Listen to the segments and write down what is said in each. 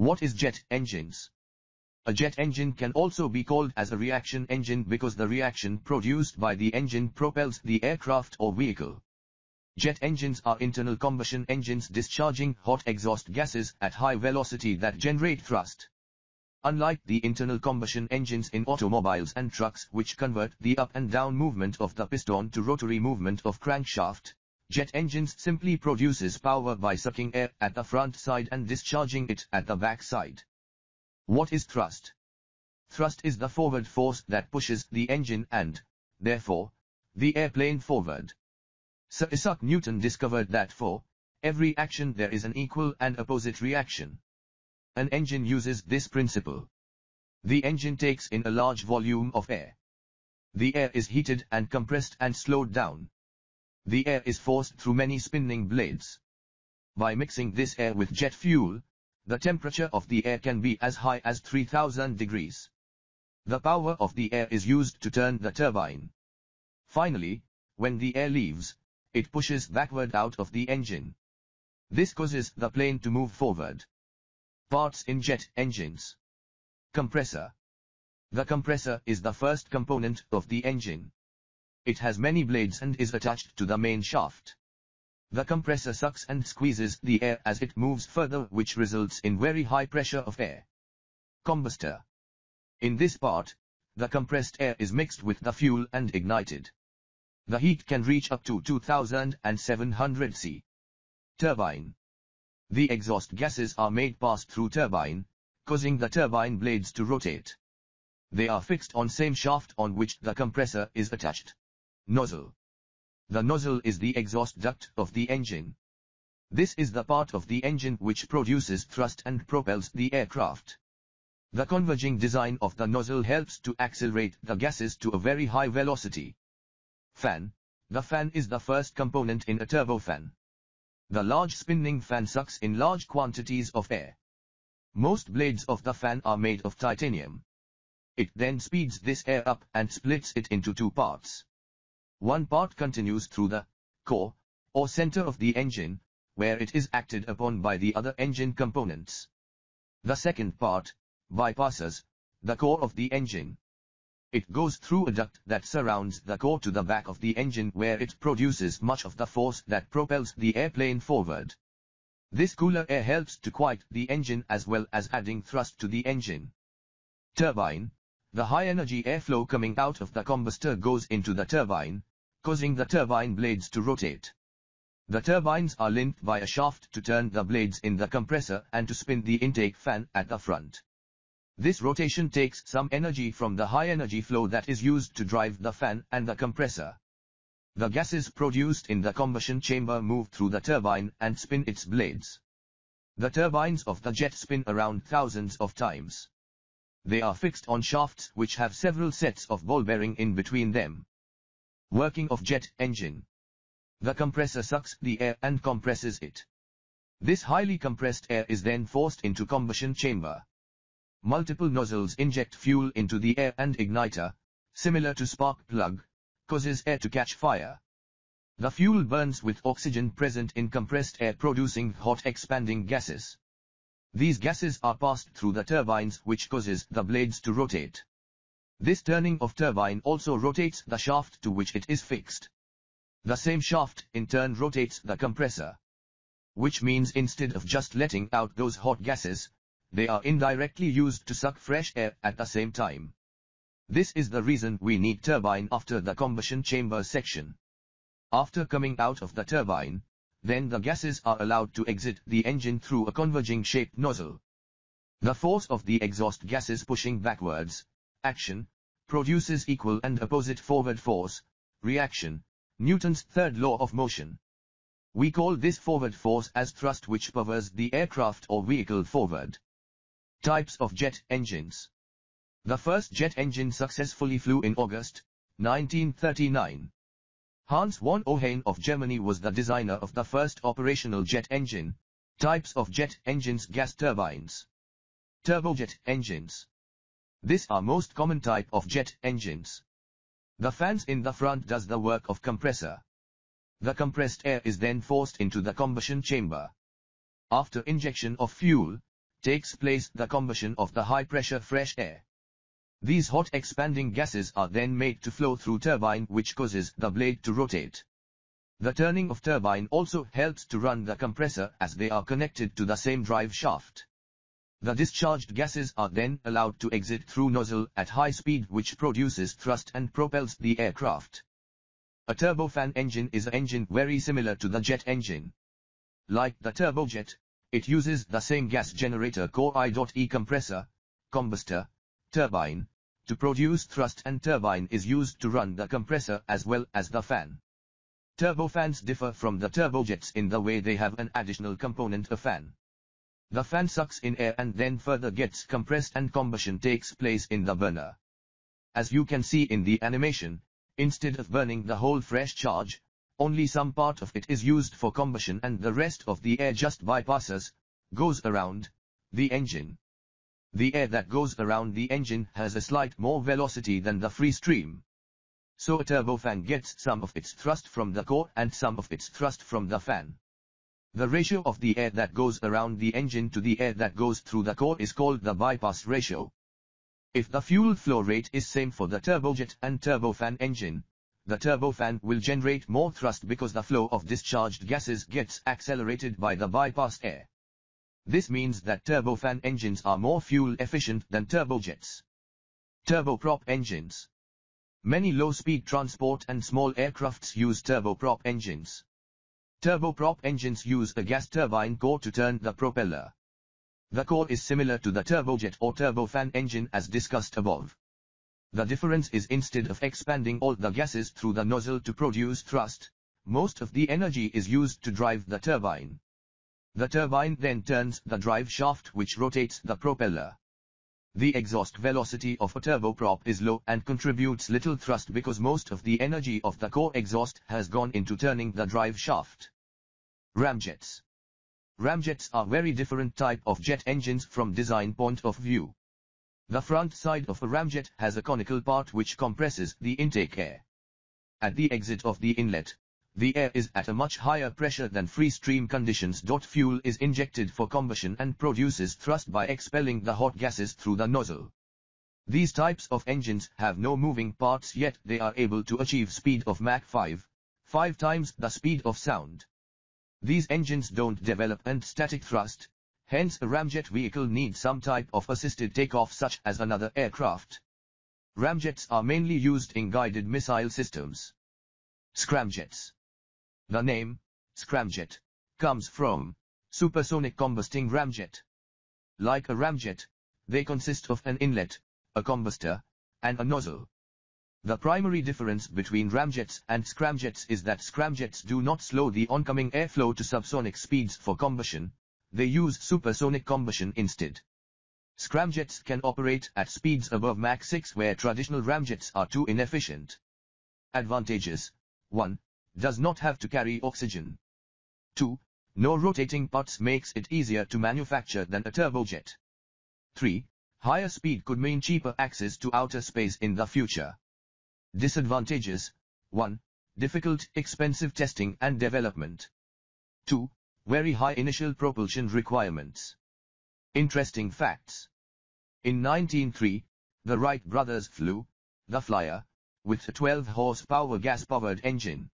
What is jet engines? A jet engine can also be called as a reaction engine because the reaction produced by the engine propels the aircraft or vehicle. Jet engines are internal combustion engines discharging hot exhaust gases at high velocity that generate thrust. Unlike the internal combustion engines in automobiles and trucks which convert the up and down movement of the piston to rotary movement of crankshaft, jet engines simply produces power by sucking air at the front side and discharging it at the back side. What is thrust? Thrust is the forward force that pushes the engine and, therefore, the airplane forward. Sir Isaac Newton discovered that for every action there is an equal and opposite reaction. An engine uses this principle. The engine takes in a large volume of air. The air is heated and compressed and slowed down. The air is forced through many spinning blades. By mixing this air with jet fuel, the temperature of the air can be as high as 3000 degrees. The power of the air is used to turn the turbine. Finally, when the air leaves, it pushes backward out of the engine. This causes the plane to move forward. Parts in jet engines. Compressor. The compressor is the first component of the engine. It has many blades and is attached to the main shaft. The compressor sucks and squeezes the air as it moves further which results in very high pressure of air. Combustor. In this part, the compressed air is mixed with the fuel and ignited. The heat can reach up to 2700 C. Turbine. The exhaust gases are made pass through turbine, causing the turbine blades to rotate. They are fixed on same shaft on which the compressor is attached. Nozzle. The nozzle is the exhaust duct of the engine. This is the part of the engine which produces thrust and propels the aircraft. The converging design of the nozzle helps to accelerate the gases to a very high velocity. Fan. The fan is the first component in a turbofan. The large spinning fan sucks in large quantities of air. Most blades of the fan are made of titanium. It then speeds this air up and splits it into two parts. One part continues through the core, or center of the engine, where it is acted upon by the other engine components. The second part, bypasses, the core of the engine. It goes through a duct that surrounds the core to the back of the engine where it produces much of the force that propels the airplane forward. This cooler air helps to quiet the engine as well as adding thrust to the engine. Turbine. The high energy airflow coming out of the combustor goes into the turbine, causing the turbine blades to rotate. The turbines are linked by a shaft to turn the blades in the compressor and to spin the intake fan at the front. This rotation takes some energy from the high energy flow that is used to drive the fan and the compressor. The gases produced in the combustion chamber move through the turbine and spin its blades. The turbines of the jet spin around thousands of times. They are fixed on shafts which have several sets of ball bearing in between them. Working of jet engine. The compressor sucks the air and compresses it. This highly compressed air is then forced into combustion chamber. Multiple nozzles inject fuel into the air and igniter, similar to spark plug, causes air to catch fire. The fuel burns with oxygen present in compressed air producing hot expanding gases. These gases are passed through the turbines which causes the blades to rotate. This turning of turbine also rotates the shaft to which it is fixed. The same shaft in turn rotates the compressor. Which means instead of just letting out those hot gases, they are indirectly used to suck fresh air at the same time. This is the reason we need turbine after the combustion chamber section. After coming out of the turbine, then the gases are allowed to exit the engine through a converging shaped nozzle. The force of the exhaust gases pushing backwards, action, produces equal and opposite forward force, reaction, Newton's third law of motion. We call this forward force as thrust which powers the aircraft or vehicle forward. Types of jet engines. The first jet engine successfully flew in August 1939. Hans von Ohain of Germany was the designer of the first operational jet engine. Types of jet engines gas turbines. Turbojet engines. This are most common type of jet engines. The fans in the front does the work of compressor. The compressed air is then forced into the combustion chamber. After injection of fuel, takes place the combustion of the high-pressure fresh air. These hot expanding gases are then made to flow through turbine which causes the blade to rotate. The turning of turbine also helps to run the compressor as they are connected to the same drive shaft. The discharged gases are then allowed to exit through nozzle at high speed which produces thrust and propels the aircraft. A turbofan engine is an engine very similar to the jet engine. Like the turbojet, it uses the same gas generator core I.E compressor, combustor, turbine, to produce thrust and turbine is used to run the compressor as well as the fan. Turbofans differ from the turbojets in the way they have an additional component a fan. The fan sucks in air and then further gets compressed and combustion takes place in the burner. As you can see in the animation, instead of burning the whole fresh charge, only some part of it is used for combustion and the rest of the air just bypasses, goes around, the engine. The air that goes around the engine has a slight more velocity than the free stream. So a turbofan gets some of its thrust from the core and some of its thrust from the fan. The ratio of the air that goes around the engine to the air that goes through the core is called the bypass ratio. If the fuel flow rate is same for the turbojet and turbofan engine, the turbofan will generate more thrust because the flow of discharged gases gets accelerated by the bypassed air. This means that turbofan engines are more fuel efficient than turbojets. Turboprop engines. Many low-speed transport and small aircrafts use turboprop engines. Turboprop engines use a gas turbine core to turn the propeller. The core is similar to the turbojet or turbofan engine as discussed above. The difference is instead of expanding all the gases through the nozzle to produce thrust, most of the energy is used to drive the turbine. The turbine then turns the drive shaft which rotates the propeller. The exhaust velocity of a turboprop is low and contributes little thrust because most of the energy of the core exhaust has gone into turning the drive shaft. Ramjets Ramjets are very different type of jet engines from design point of view. The front side of a ramjet has a conical part which compresses the intake air. At the exit of the inlet, the air is at a much higher pressure than free stream conditions. Fuel is injected for combustion and produces thrust by expelling the hot gases through the nozzle. These types of engines have no moving parts yet they are able to achieve speed of Mach 5, 5 times the speed of sound. These engines don't develop and static thrust, hence a ramjet vehicle needs some type of assisted takeoff such as another aircraft. Ramjets are mainly used in guided missile systems. Scramjets the name, scramjet, comes from supersonic combusting ramjet. Like a ramjet, they consist of an inlet, a combustor, and a nozzle. The primary difference between ramjets and scramjets is that scramjets do not slow the oncoming airflow to subsonic speeds for combustion, they use supersonic combustion instead. Scramjets can operate at speeds above Mach 6 where traditional ramjets are too inefficient. Advantages 1 does not have to carry oxygen. 2. No rotating parts makes it easier to manufacture than a turbojet. 3. Higher speed could mean cheaper access to outer space in the future. Disadvantages 1. Difficult, expensive testing and development. 2. Very high initial propulsion requirements. Interesting facts. In 1903, the Wright brothers flew, the Flyer, with a 12 horsepower gas-powered engine.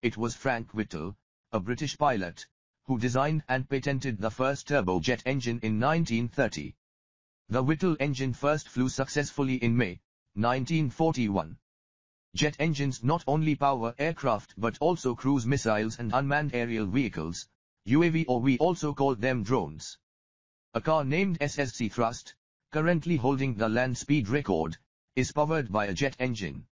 It was Frank Whittle, a British pilot, who designed and patented the first turbojet engine in 1930. The Whittle engine first flew successfully in May 1941. Jet engines not only power aircraft but also cruise missiles and unmanned aerial vehicles, UAV or we also call them drones. A car named SSC Thrust, currently holding the land speed record, is powered by a jet engine.